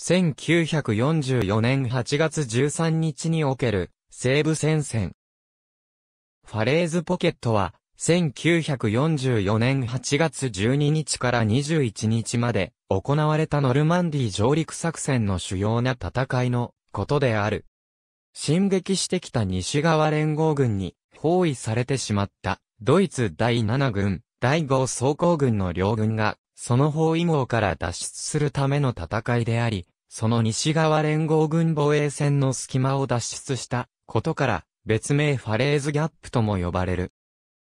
1944年8月13日における西部戦線。ファレーズポケットは、1944年8月12日から21日まで行われたノルマンディ上陸作戦の主要な戦いのことである。進撃してきた西側連合軍に包囲されてしまったドイツ第7軍、第5装甲軍の両軍がその包囲網から脱出するための戦いであり、その西側連合軍防衛線の隙間を脱出したことから、別名ファレーズギャップとも呼ばれる。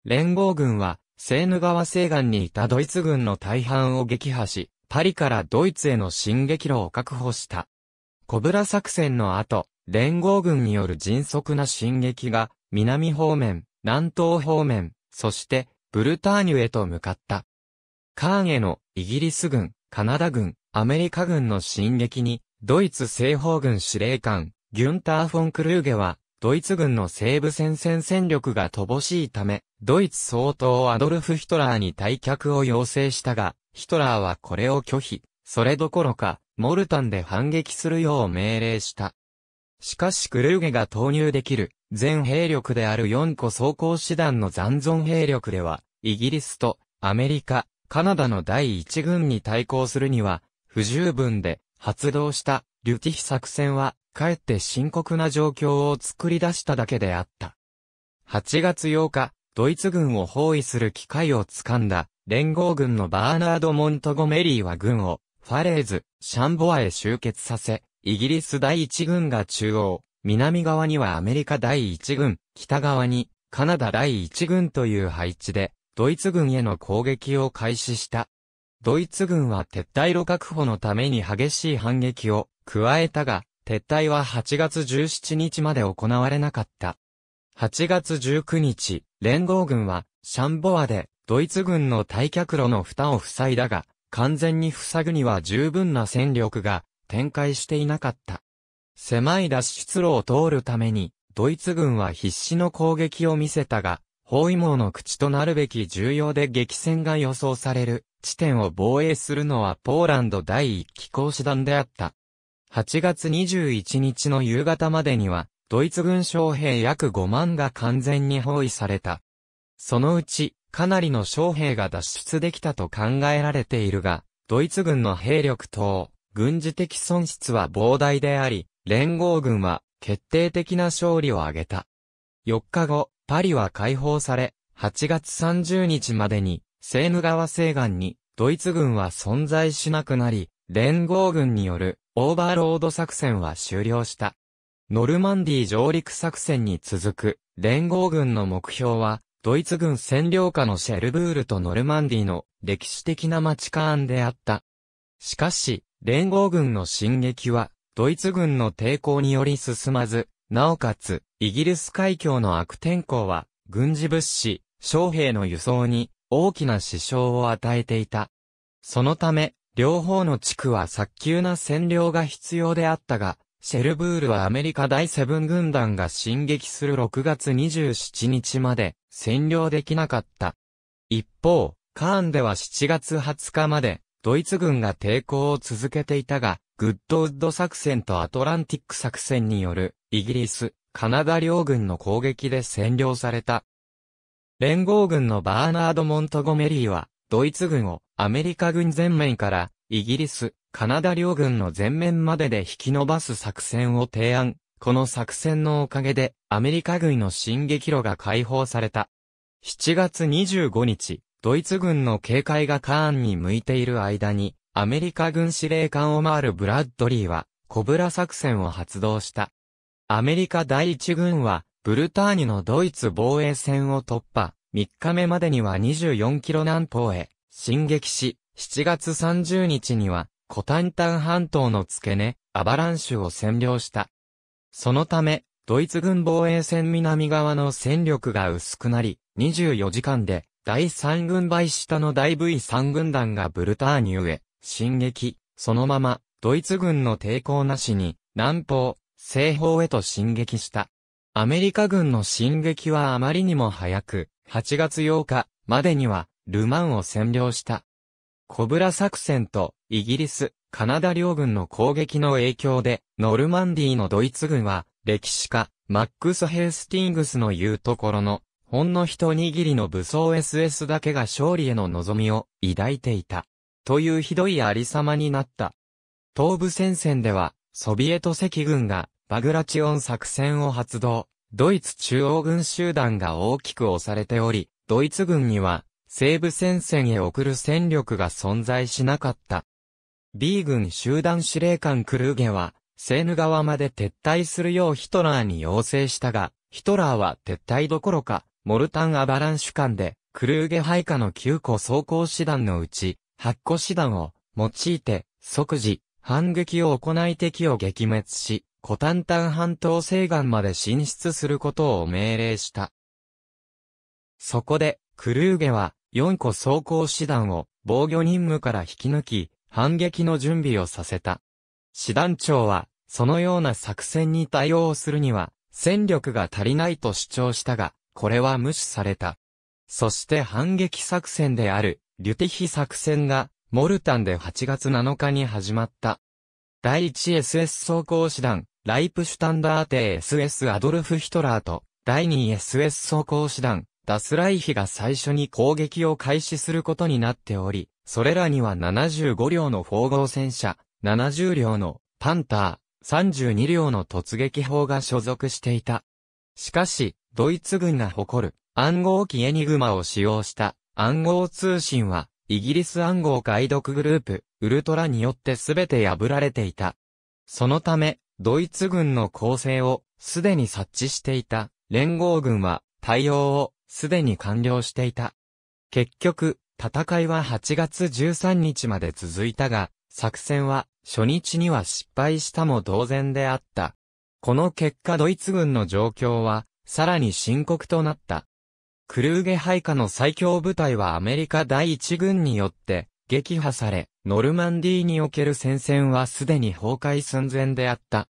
連合軍は、セーヌ川西岸にいたドイツ軍の大半を撃破し、パリからドイツへの進撃路を確保した。コブラ作戦の後、連合軍による迅速な進撃が、南方面、南東方面、そして、ブルターニュへと向かった。カーンへのイギリス軍、カナダ軍、アメリカ軍の進撃に、ドイツ西方軍司令官、ギュンター・フォン・クルーゲは、ドイツ軍の西部戦線戦力が乏しいため、ドイツ総統アドルフ・ヒトラーに退却を要請したが、ヒトラーはこれを拒否、それどころか、モルタンで反撃するよう命令した。しかしクルーゲが投入できる、全兵力である4個装甲師団の残存兵力では、イギリスとアメリカ、カナダの第一軍に対抗するには、不十分で、発動したリュティヒ作戦は、かえって深刻な状況を作り出しただけであった。8月8日、ドイツ軍を包囲する機会をつかんだ、連合軍のバーナード・モントゴメリーは軍を、ファレーズ、シャンボアへ集結させ、イギリス第一軍が中央、南側にはアメリカ第一軍、北側にカナダ第一軍という配置で、ドイツ軍への攻撃を開始した。ドイツ軍は撤退路確保のために激しい反撃を加えたが、撤退は8月17日まで行われなかった。8月19日、連合軍はシャンボアでドイツ軍の退却路の蓋を塞いだが、完全に塞ぐには十分な戦力が展開していなかった。狭い脱出路を通るために、ドイツ軍は必死の攻撃を見せたが、包囲網の口となるべき重要で激戦が予想される地点を防衛するのはポーランド第一機構師団であった。8月21日の夕方までには、ドイツ軍将兵約5万が完全に包囲された。そのうち、かなりの将兵が脱出できたと考えられているが、ドイツ軍の兵力等、軍事的損失は膨大であり、連合軍は決定的な勝利を挙げた。4日後、パリは解放され、8月30日までに、セーヌ川西岸に、ドイツ軍は存在しなくなり、連合軍によるオーバーロード作戦は終了した。ノルマンディ上陸作戦に続く、連合軍の目標は、ドイツ軍占領下のシェルブールとノルマンディの歴史的な町カーンであった。しかし、連合軍の進撃は、ドイツ軍の抵抗により進まず、なおかつ、イギリス海峡の悪天候は、軍事物資、将兵の輸送に大きな支障を与えていた。そのため、両方の地区は早急な占領が必要であったが、シェルブールはアメリカ第セブン軍団が進撃する6月27日まで占領できなかった。一方、カーンでは7月20日までドイツ軍が抵抗を続けていたが、グッドウッド作戦とアトランティック作戦によるイギリス、カナダ両軍の攻撃で占領された。連合軍のバーナード・モントゴメリーは、ドイツ軍をアメリカ軍全面からイギリス、カナダ両軍の全面までで引き伸ばす作戦を提案。この作戦のおかげでアメリカ軍の進撃路が解放された。7月25日、ドイツ軍の警戒がカーンに向いている間に、アメリカ軍司令官オマール・ブラッドリーは、コブラ作戦を発動した。アメリカ第一軍は、ブルターニュのドイツ防衛線を突破、3日目までには24キロ南方へ進撃し、7月30日には、コタンタン半島の付け根、アバランシュを占領した。そのため、ドイツ軍防衛線南側の戦力が薄くなり、24時間で、第3軍倍下の大 V3 軍団がブルターニュへ進撃、そのまま、ドイツ軍の抵抗なしに、南方、西方へと進撃した。アメリカ軍の進撃はあまりにも早く、8月8日までにはルマンを占領した。コブラ作戦とイギリス、カナダ両軍の攻撃の影響で、ノルマンディーのドイツ軍は、歴史家、マックス・ヘイスティングスの言うところの、ほんの一握りの武装 SS だけが勝利への望みを抱いていた。というひどいありさまになった。東部戦線では、ソビエト赤軍がバグラチオン作戦を発動、ドイツ中央軍集団が大きく押されており、ドイツ軍には西部戦線へ送る戦力が存在しなかった。B 軍集団司令官クルーゲは、セーヌ川まで撤退するようヒトラーに要請したが、ヒトラーは撤退どころか、モルタン・アバランシュ間で、クルーゲ配下の9個装甲師団のうち、8個師団を用いて、即時、反撃を行い敵を撃滅し、コタンタン半島西岸まで進出することを命令した。そこで、クルーゲは、4個装甲師団を防御任務から引き抜き、反撃の準備をさせた。師団長は、そのような作戦に対応するには、戦力が足りないと主張したが、これは無視された。そして反撃作戦である、リュティヒ作戦が、モルタンで8月7日に始まった。第 1SS 装甲師団、ライプシュタンダーテ SS アドルフ・ヒトラーと、第 2SS 装甲師団、ダスライヒが最初に攻撃を開始することになっており、それらには75両の砲合戦車、70両のパンター、32両の突撃砲が所属していた。しかし、ドイツ軍が誇る暗号機エニグマを使用した暗号通信は、イギリス暗号解読グループ、ウルトラによって全て破られていた。そのため、ドイツ軍の構成をすでに察知していた連合軍は対応をすでに完了していた。結局、戦いは8月13日まで続いたが、作戦は初日には失敗したも同然であった。この結果ドイツ軍の状況はさらに深刻となった。クルーゲ配下の最強部隊はアメリカ第一軍によって撃破され、ノルマンディーにおける戦線はすでに崩壊寸前であった。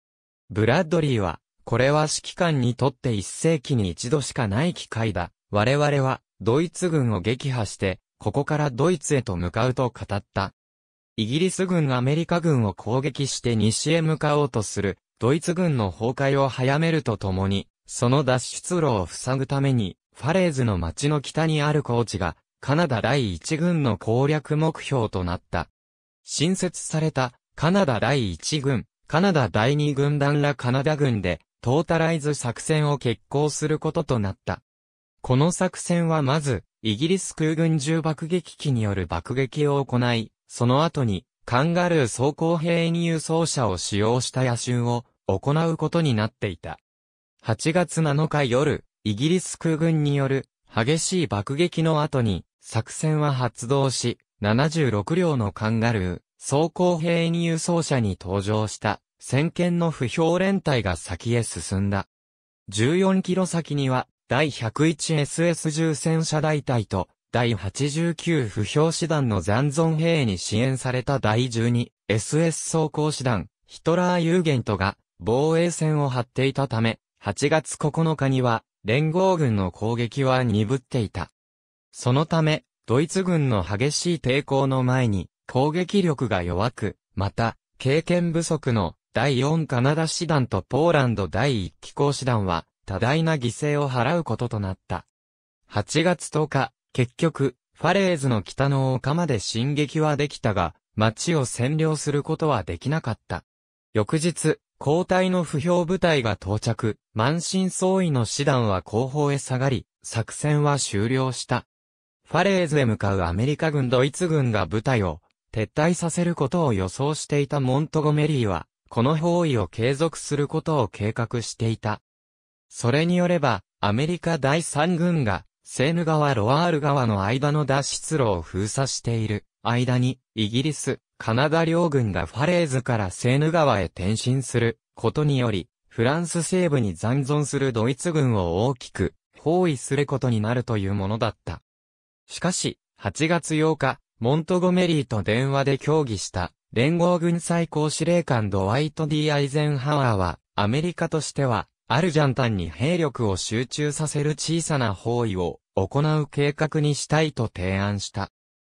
ブラッドリーは、これは指揮官にとって一世紀に一度しかない機会だ。我々は、ドイツ軍を撃破して、ここからドイツへと向かうと語った。イギリス軍アメリカ軍を攻撃して西へ向かおうとする、ドイツ軍の崩壊を早めるとともに、その脱出路を塞ぐために、ファレーズの町の北にある高地が、カナダ第一軍の攻略目標となった。新設された、カナダ第一軍、カナダ第二軍団らカナダ軍で、トータライズ作戦を決行することとなった。この作戦はまず、イギリス空軍重爆撃機による爆撃を行い、その後に、カンガルー装甲兵に輸送車を使用した野襲を行うことになっていた。8月7日夜、イギリス空軍による激しい爆撃の後に作戦は発動し、76両のカンガルー、装甲兵に輸送車に登場した先見の不評連隊が先へ進んだ。14キロ先には第 101SS 重戦車大隊と第89不評師団の残存兵に支援された第 12SS 装甲師団ヒトラーユーゲントが防衛線を張っていたため8月9日には、連合軍の攻撃は鈍っていた。そのため、ドイツ軍の激しい抵抗の前に、攻撃力が弱く、また、経験不足の第4カナダ師団とポーランド第1機構師団は、多大な犠牲を払うこととなった。8月10日、結局、ファレーズの北の丘まで進撃はできたが、街を占領することはできなかった。翌日、交代の不評部隊が到着、満身創痍の師団は後方へ下がり、作戦は終了した。ファレーズへ向かうアメリカ軍ドイツ軍が部隊を撤退させることを予想していたモントゴメリーは、この包囲を継続することを計画していた。それによれば、アメリカ第三軍が、セーヌ川ロワール川の間の脱出路を封鎖している間に、イギリス、カナダ両軍がファレーズからセーヌ川へ転進することにより、フランス西部に残存するドイツ軍を大きく包囲することになるというものだった。しかし、8月8日、モントゴメリーと電話で協議した連合軍最高司令官ドワイト・ディ・アイゼンハワーは、アメリカとしては、アルジャンタンに兵力を集中させる小さな包囲を行う計画にしたいと提案した。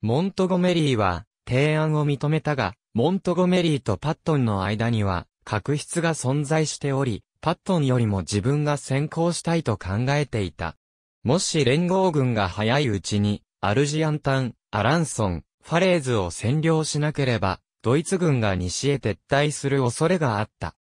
モントゴメリーは提案を認めたが、モントゴメリーとパットンの間には確執が存在しており、パットンよりも自分が先行したいと考えていた。もし連合軍が早いうちに、アルジアンタン、アランソン、ファレーズを占領しなければ、ドイツ軍が西へ撤退する恐れがあった。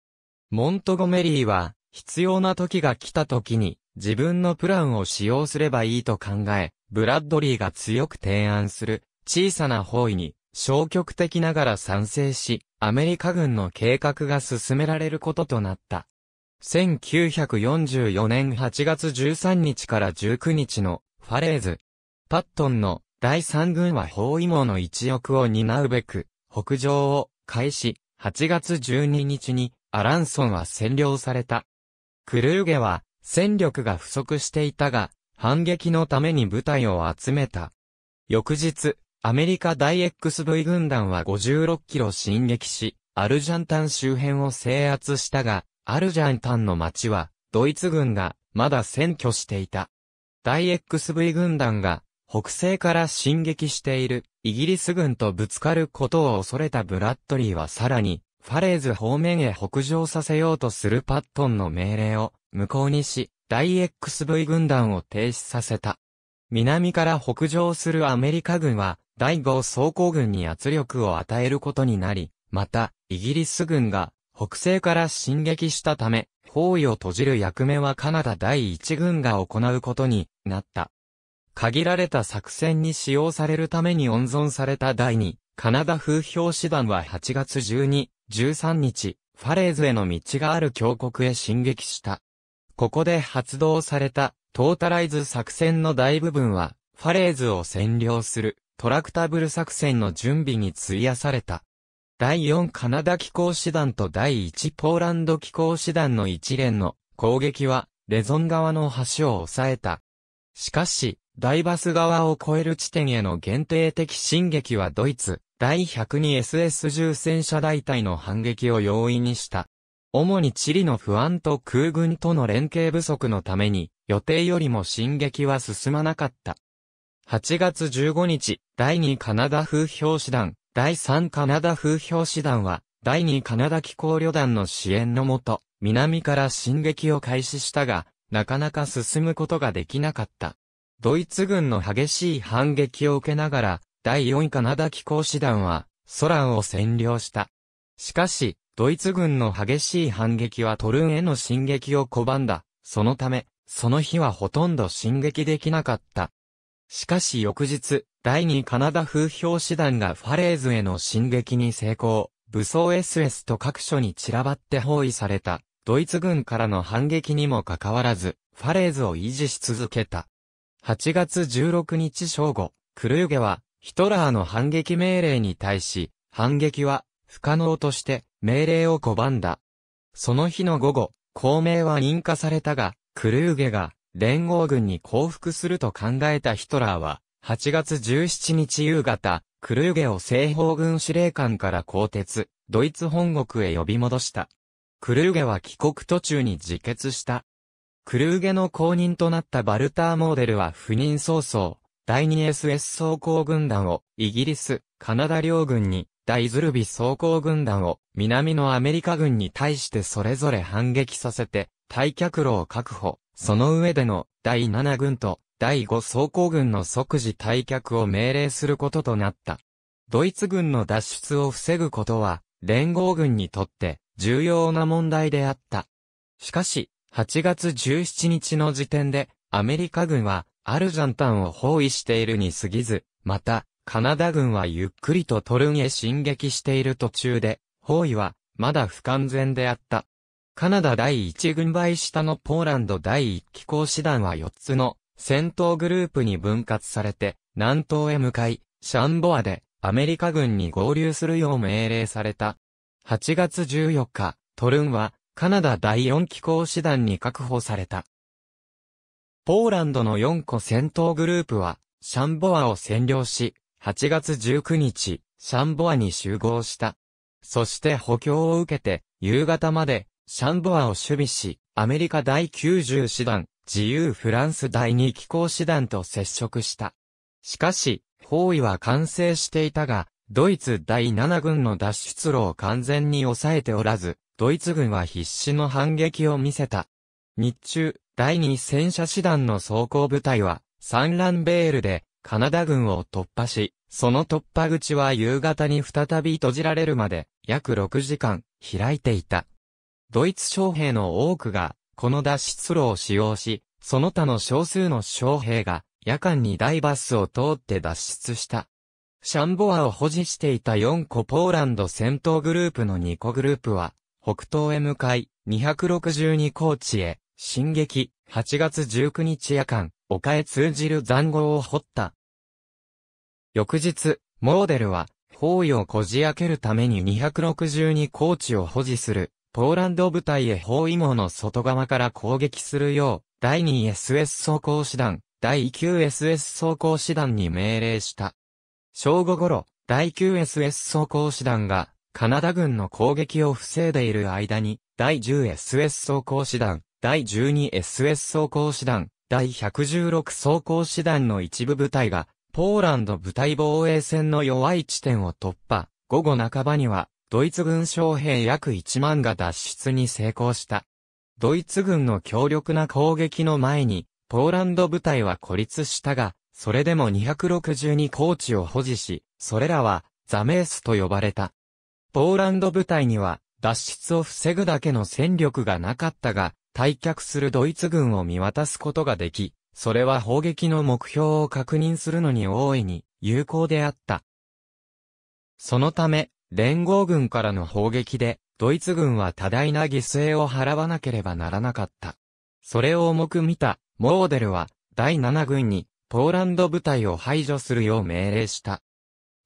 モントゴメリーは、必要な時が来た時に、自分のプランを使用すればいいと考え、ブラッドリーが強く提案する、小さな方位に、消極的ながら賛成し、アメリカ軍の計画が進められることとなった。1944年8月13日から19日のファレーズ。パットンの第3軍は包囲網の一翼を担うべく、北上を開始、8月12日にアランソンは占領された。クルーゲは戦力が不足していたが、反撃のために部隊を集めた。翌日、アメリカ大 XV 軍団は56キロ進撃し、アルジャンタン周辺を制圧したが、アルジャンタンの町は、ドイツ軍がまだ占拠していた。大 XV 軍団が北西から進撃しているイギリス軍とぶつかることを恐れたブラッドリーはさらにファレーズ方面へ北上させようとするパットンの命令を無効にし、大 XV 軍団を停止させた。南から北上するアメリカ軍は第5装甲軍に圧力を与えることになり、また、イギリス軍が北西から進撃したため、包囲を閉じる役目はカナダ第一軍が行うことになった。限られた作戦に使用されるために温存された第二、カナダ風評師団は8月12、13日、ファレーズへの道がある峡谷へ進撃した。ここで発動されたトータライズ作戦の大部分は、ファレーズを占領するトラクタブル作戦の準備に費やされた。第4カナダ機構師団と第1ポーランド機構師団の一連の攻撃は、レゾン川の橋を抑えた。しかし、ダイバス川を越える地点への限定的進撃はドイツ、第 102SS 重戦車大隊の反撃を容易にした。主にチリの不安と空軍との連携不足のために、予定よりも進撃は進まなかった。8月15日、第2カナダ風評師団、第3カナダ風評師団は、第2カナダ機構旅団の支援のもと、南から進撃を開始したが、なかなか進むことができなかった。ドイツ軍の激しい反撃を受けながら、第4カナダ機構師団は、ソランを占領した。しかし、ドイツ軍の激しい反撃はトルンへの進撃を拒んだ。そのため、その日はほとんど進撃できなかった。しかし翌日、第2カナダ風評師団がファレーズへの進撃に成功、武装 SS と各所に散らばって包囲された、ドイツ軍からの反撃にもかかわらず、ファレーズを維持し続けた。8月16日正午、クルーゲは、ヒトラーの反撃命令に対し、反撃は不可能として命令を拒んだ。その日の午後、公明は認可されたが、クルーゲが連合軍に降伏すると考えたヒトラーは、8月17日夕方、クルーゲを西方軍司令官から更迭、ドイツ本国へ呼び戻した。クルーゲは帰国途中に自決した。クルーゲの後任となったバルター・モーデルは赴任早々、第 2SS 装甲軍団をイギリス、カナダ両軍に、第ズルビ装甲軍団を南のアメリカ軍に対してそれぞれ反撃させて、退却路を確保。その上での第7軍と第5装甲軍の即時退却を命令することとなった。ドイツ軍の脱出を防ぐことは、連合軍にとって重要な問題であった。しかし、8月17日の時点で、アメリカ軍は、アルジャンタンを包囲しているに過ぎず、また、カナダ軍はゆっくりとトルンへ進撃している途中で、包囲は、まだ不完全であった。カナダ第1軍配下のポーランド第1機構師団は4つの戦闘グループに分割されて、南東へ向かい、シャンボアで、アメリカ軍に合流するよう命令された。8月14日、トルンは、カナダ第4機構師団に確保された。ポーランドの4個戦闘グループは、シャンボアを占領し、8月19日、シャンボアに集合した。そして補強を受けて、夕方まで、シャンボアを守備し、アメリカ第90師団、自由フランス第2機構師団と接触した。しかし、包囲は完成していたが、ドイツ第7軍の脱出路を完全に抑えておらず、ドイツ軍は必死の反撃を見せた。日中、第2戦車師団の装甲部隊は、サンランベールで、カナダ軍を突破し、その突破口は夕方に再び閉じられるまで、約6時間、開いていた。ドイツ将兵の多くが、この脱出路を使用し、その他の少数の将兵が、夜間にダイバスを通って脱出した。シャンボアを保持していた4個ポーランド戦闘グループの2個グループは、北東へ向かい、262高地へ、進撃、8月19日夜間、丘へ通じる残壕を掘った。翌日、モーデルは、包囲をこじ開けるために262高地を保持する、ポーランド部隊へ包囲網の外側から攻撃するよう、第 2SS 装甲師団、第 9SS 装甲師団に命令した。正午頃、第 9SS 装甲師団が、カナダ軍の攻撃を防いでいる間に、第 10SS 装甲師団、第 12SS 装甲師団、第116装甲師団の一部部隊が、ポーランド部隊防衛線の弱い地点を突破。午後半ばには、ドイツ軍将兵約1万が脱出に成功した。ドイツ軍の強力な攻撃の前に、ポーランド部隊は孤立したが、それでも262高地を保持し、それらは、ザメースと呼ばれた。ポーランド部隊には、脱出を防ぐだけの戦力がなかったが、退却するドイツ軍を見渡すことができ、それは砲撃の目標を確認するのに大いに有効であった。そのため、連合軍からの砲撃で、ドイツ軍は多大な犠牲を払わなければならなかった。それを重く見た、モーデルは、第7軍に、ポーランド部隊を排除するよう命令した。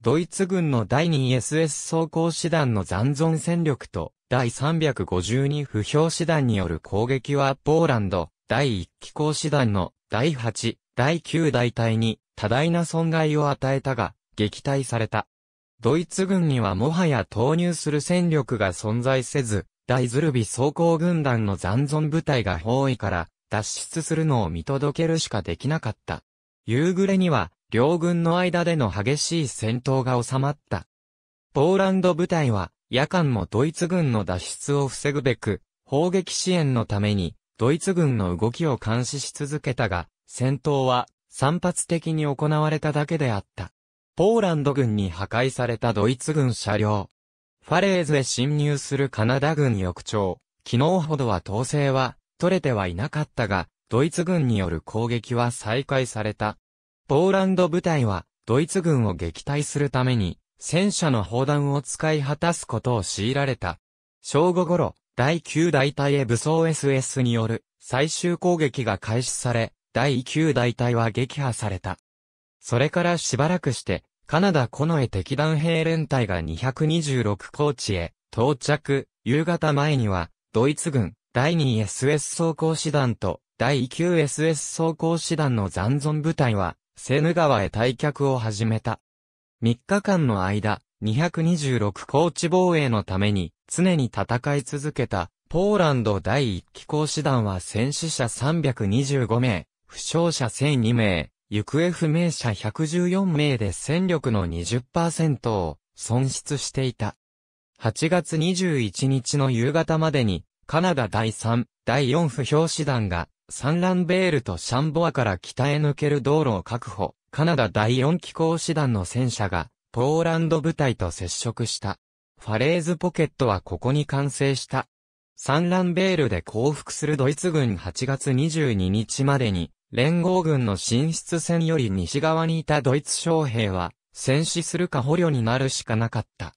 ドイツ軍の第 2SS 装甲師団の残存戦力と、第352不評師団による攻撃はポーランド、第1機構師団の第8、第9大隊に多大な損害を与えたが、撃退された。ドイツ軍にはもはや投入する戦力が存在せず、大ズルビ装甲軍団の残存部隊が包囲から脱出するのを見届けるしかできなかった。夕暮れには、両軍の間での激しい戦闘が収まった。ポーランド部隊は、夜間もドイツ軍の脱出を防ぐべく、砲撃支援のために、ドイツ軍の動きを監視し続けたが、戦闘は散発的に行われただけであった。ポーランド軍に破壊されたドイツ軍車両。ファレーズへ侵入するカナダ軍翌朝。昨日ほどは統制は取れてはいなかったが、ドイツ軍による攻撃は再開された。ポーランド部隊は、ドイツ軍を撃退するために、戦車の砲弾を使い果たすことを強いられた。正午頃、第9大隊へ武装 SS による最終攻撃が開始され、第9大隊は撃破された。それからしばらくして、カナダコノエ敵団兵連隊が226高地へ到着、夕方前には、ドイツ軍、第 2SS 装甲師団と第 9SS 装甲師団の残存部隊は、セヌ川へ退却を始めた。3日間の間、226高地防衛のために常に戦い続けたポーランド第一機構師団は戦死者325名、負傷者1002名、行方不明者114名で戦力の20%を損失していた。8月21日の夕方までにカナダ第3、第4不評師団がサンランベールとシャンボアから北へ抜ける道路を確保。カナダ第4機構師団の戦車が、ポーランド部隊と接触した。ファレーズポケットはここに完成した。サンランベールで降伏するドイツ軍8月22日までに、連合軍の進出線より西側にいたドイツ将兵は、戦死するか捕虜になるしかなかった。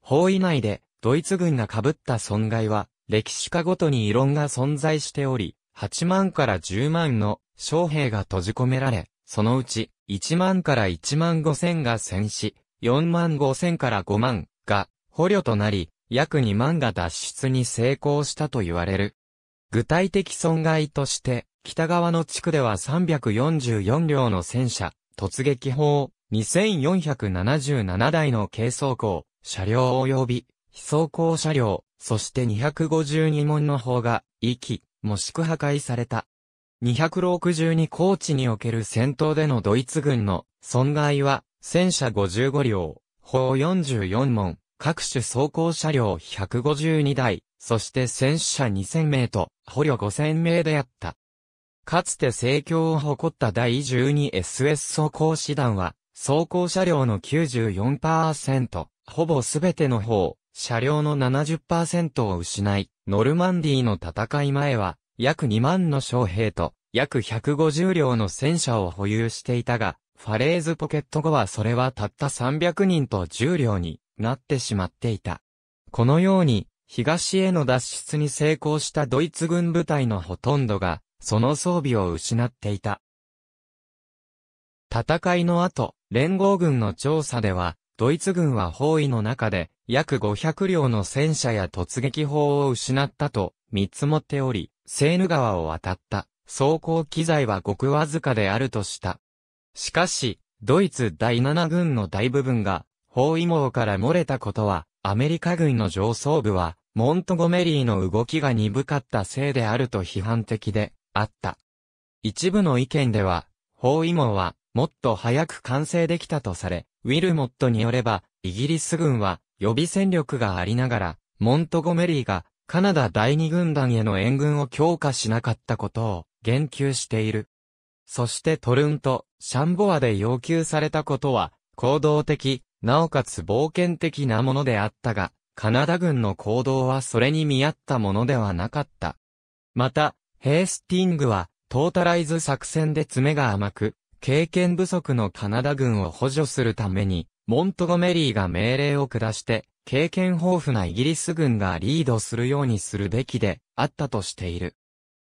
包囲内で、ドイツ軍が被った損害は、歴史家ごとに異論が存在しており、8万から10万の将兵が閉じ込められ、そのうち1万から1万5千が戦死、4万5千から5万が捕虜となり、約2万が脱出に成功したと言われる。具体的損害として、北側の地区では344両の戦車、突撃砲、2477台の軽装甲、車両及び、非装甲車両、そして252門の砲が、息、もしく破壊された。262高地における戦闘でのドイツ軍の損害は戦車55両、砲44門、各種装甲車両152台、そして戦車2000名と捕虜5000名であった。かつて盛況を誇った第 12SS 装甲師団は、装甲車両の94%、ほぼすべての方、車両の70%を失い、ノルマンディの戦い前は、約2万の将兵と、約150両の戦車を保有していたが、ファレーズポケット後はそれはたった300人と10両になってしまっていた。このように、東への脱出に成功したドイツ軍部隊のほとんどが、その装備を失っていた。戦いの後、連合軍の調査では、ドイツ軍は包囲の中で、約500両の戦車や突撃砲を失ったと見積もっており、セーヌ川を渡った装甲機材はごくわずかであるとした。しかし、ドイツ第7軍の大部分が、包囲網から漏れたことは、アメリカ軍の上層部は、モントゴメリーの動きが鈍かったせいであると批判的で、あった。一部の意見では、包囲網は、もっと早く完成できたとされ、ウィルモットによれば、イギリス軍は、予備戦力がありながら、モントゴメリーが、カナダ第二軍団への援軍を強化しなかったことを、言及している。そしてトルンとシャンボアで要求されたことは、行動的、なおかつ冒険的なものであったが、カナダ軍の行動はそれに見合ったものではなかった。また、ヘイスティングは、トータライズ作戦で爪が甘く、経験不足のカナダ軍を補助するために、モントゴメリーが命令を下して、経験豊富なイギリス軍がリードするようにするべきであったとしている。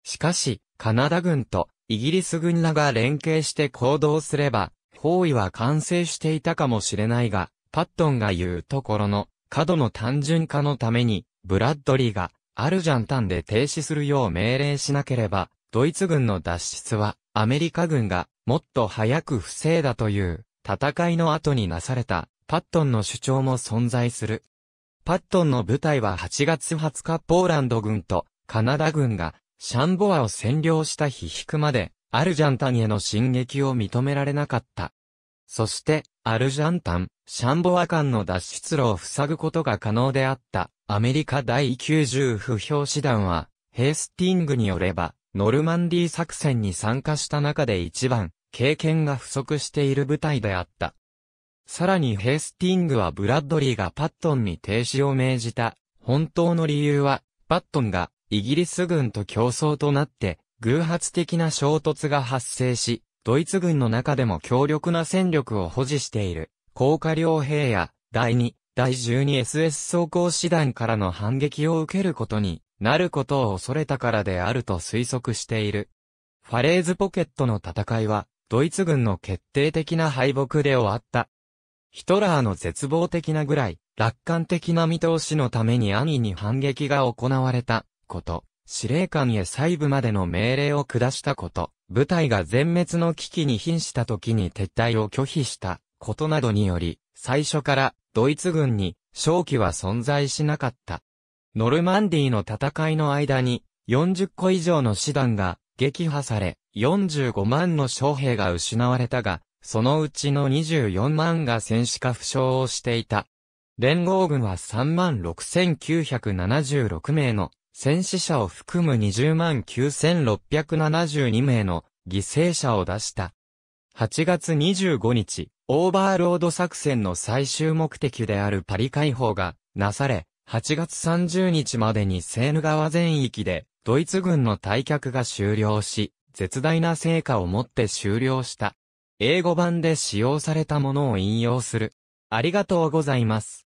しかし、カナダ軍とイギリス軍らが連携して行動すれば、包囲は完成していたかもしれないが、パットンが言うところの、過度の単純化のために、ブラッドリーが、アルジャンタンで停止するよう命令しなければ、ドイツ軍の脱出は、アメリカ軍が、もっと早く防いだという、戦いの後になされた、パットンの主張も存在する。パットンの部隊は8月20日ポーランド軍とカナダ軍がシャンボアを占領した日引くまで、アルジャンタンへの進撃を認められなかった。そして、アルジャンタン、シャンボア間の脱出路を塞ぐことが可能であった、アメリカ第90不評師団は、ヘイスティングによれば、ノルマンディ作戦に参加した中で一番、経験が不足している部隊であった。さらにヘイスティングはブラッドリーがパットンに停止を命じた。本当の理由は、パットンがイギリス軍と競争となって、偶発的な衝突が発生し、ドイツ軍の中でも強力な戦力を保持している、高架両兵や、第2、第 12SS 装甲師団からの反撃を受けることになることを恐れたからであると推測している。ファレーズポケットの戦いは、ドイツ軍の決定的な敗北で終わった。ヒトラーの絶望的なぐらい、楽観的な見通しのために安易に反撃が行われた。こと、司令官へ細部までの命令を下したこと、部隊が全滅の危機に瀕した時に撤退を拒否したことなどにより、最初からドイツ軍に勝機は存在しなかった。ノルマンディの戦いの間に40個以上の師団が撃破され、45万の将兵が失われたが、そのうちの24万が戦死か負傷をしていた。連合軍は3万6976名の戦死者を含む20万9672名の犠牲者を出した。8月25日、オーバーロード作戦の最終目的であるパリ解放がなされ、8月30日までにセーヌ川全域でドイツ軍の退却が終了し、絶大な成果をもって終了した。英語版で使用されたものを引用する。ありがとうございます。